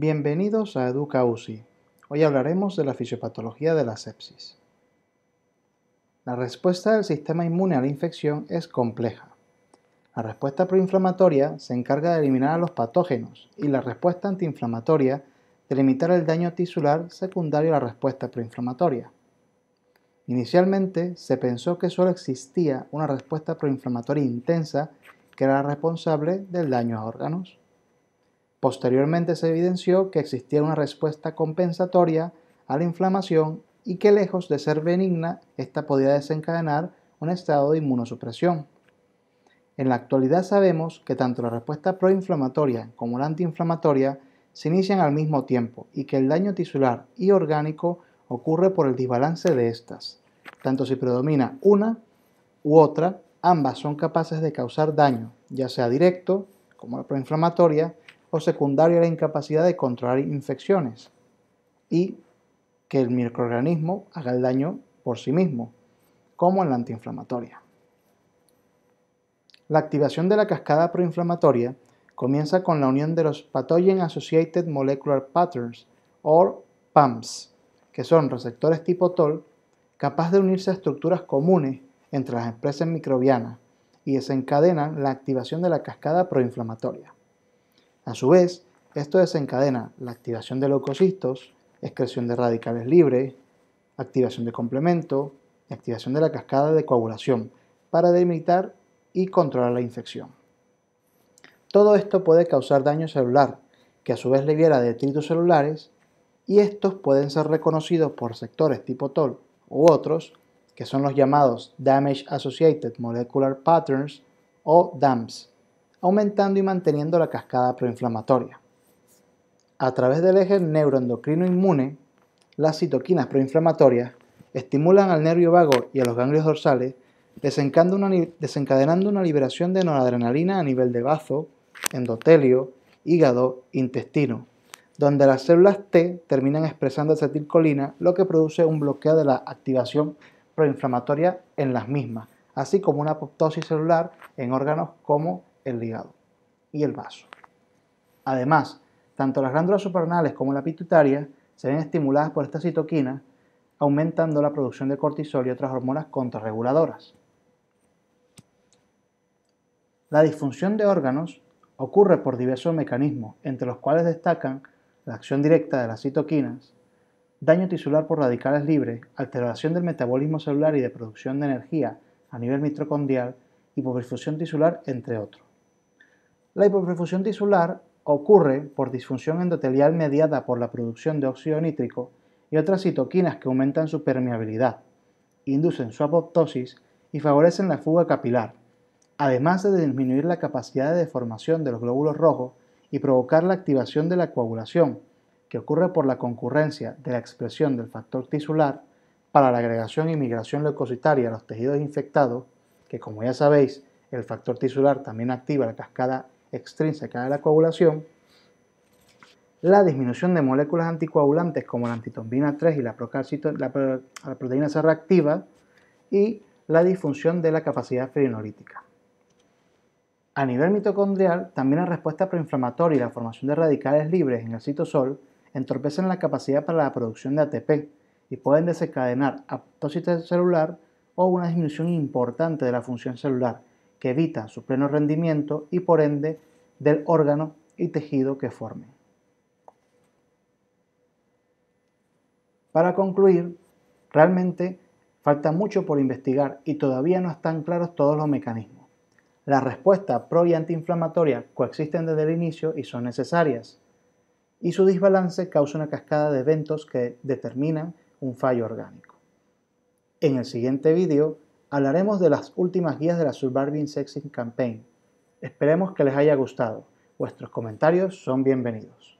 Bienvenidos a Educa UCI. Hoy hablaremos de la fisiopatología de la sepsis. La respuesta del sistema inmune a la infección es compleja. La respuesta proinflamatoria se encarga de eliminar a los patógenos y la respuesta antiinflamatoria de limitar el daño tisular secundario a la respuesta proinflamatoria. Inicialmente se pensó que solo existía una respuesta proinflamatoria intensa que era responsable del daño a órganos. Posteriormente se evidenció que existía una respuesta compensatoria a la inflamación y que lejos de ser benigna, esta podía desencadenar un estado de inmunosupresión. En la actualidad sabemos que tanto la respuesta proinflamatoria como la antiinflamatoria se inician al mismo tiempo y que el daño tisular y orgánico ocurre por el desbalance de estas. Tanto si predomina una u otra, ambas son capaces de causar daño, ya sea directo, como la proinflamatoria, o secundario a la incapacidad de controlar infecciones y que el microorganismo haga el daño por sí mismo, como en la antiinflamatoria. La activación de la cascada proinflamatoria comienza con la unión de los Pathogen Associated Molecular Patterns, o PAMS, que son receptores tipo TOL capaces de unirse a estructuras comunes entre las empresas microbianas y desencadenan la activación de la cascada proinflamatoria. A su vez, esto desencadena la activación de leucocitos, excreción de radicales libres, activación de complemento activación de la cascada de coagulación para delimitar y controlar la infección. Todo esto puede causar daño celular, que a su vez libera detritos celulares, y estos pueden ser reconocidos por sectores tipo TOL u otros, que son los llamados Damage Associated Molecular Patterns o DAMS, aumentando y manteniendo la cascada proinflamatoria. A través del eje neuroendocrino inmune, las citoquinas proinflamatorias estimulan al nervio vago y a los ganglios dorsales, desencadenando una liberación de noradrenalina a nivel de bazo, endotelio, hígado, intestino, donde las células T terminan expresando acetilcolina, lo que produce un bloqueo de la activación proinflamatoria en las mismas, así como una apoptosis celular en órganos como el hígado y el vaso. Además, tanto las glándulas suprarrenales como la pituitaria se ven estimuladas por esta citoquina, aumentando la producción de cortisol y otras hormonas contrarreguladoras. La disfunción de órganos ocurre por diversos mecanismos, entre los cuales destacan la acción directa de las citoquinas, daño tisular por radicales libres, alteración del metabolismo celular y de producción de energía a nivel mitocondrial, hipoperfusión tisular, entre otros. La hipoperfusión tisular ocurre por disfunción endotelial mediada por la producción de óxido nítrico y otras citoquinas que aumentan su permeabilidad, inducen su apoptosis y favorecen la fuga capilar, además de disminuir la capacidad de deformación de los glóbulos rojos y provocar la activación de la coagulación, que ocurre por la concurrencia de la expresión del factor tisular para la agregación y migración leucocitaria a los tejidos infectados, que como ya sabéis, el factor tisular también activa la cascada extrínseca de la coagulación, la disminución de moléculas anticoagulantes como la antitombina 3 y la, la, proteína C reactiva y la disfunción de la capacidad fibrinolítica. A nivel mitocondrial, también la respuesta proinflamatoria y la formación de radicales libres en el citosol entorpecen la capacidad para la producción de ATP y pueden desencadenar apoptosis celular o una disminución importante de la función celular, que evita su pleno rendimiento y por ende del órgano y tejido que formen. Para concluir, realmente falta mucho por investigar y todavía no están claros todos los mecanismos. La respuesta pro y antiinflamatoria coexisten desde el inicio y son necesarias, y su desbalance causa una cascada de eventos que determinan un fallo orgánico. En el siguiente vídeo hablaremos de las últimas guías de la Surviving Sexing Campaign. Esperemos que les haya gustado. Vuestros comentarios son bienvenidos.